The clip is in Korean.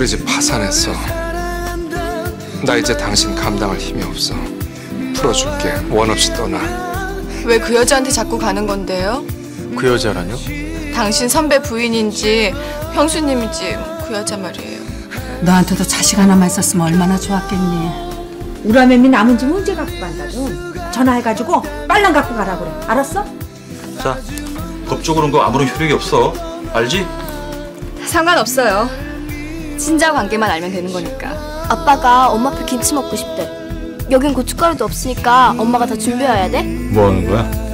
우리 집 파산했어. 나 이제 당신 감당할 힘이 없어. 풀어줄게. 원 없이 떠나. 왜 그 여자한테 자꾸 가는 건데요? 그 여자라뇨? 당신 선배 부인인지 형수님인지 그 여자 말이에요. 너한테도 자식 하나만 있었으면 얼마나 좋았겠니. 우라mem이 남은 집 언제 갖고 간다 좀 전화해가지고 빨랑 갖고 가라 그래 알았어? 자, 법적으로는 거 아무런 효력이 없어. 알지? 상관없어요. 친자 관계만 알면 되는 거니까. 아빠가 엄마 앞에 김치 먹고 싶대. 여긴 고춧가루도 없으니까 엄마가 다 준비해야 돼. 뭐 하는 거야?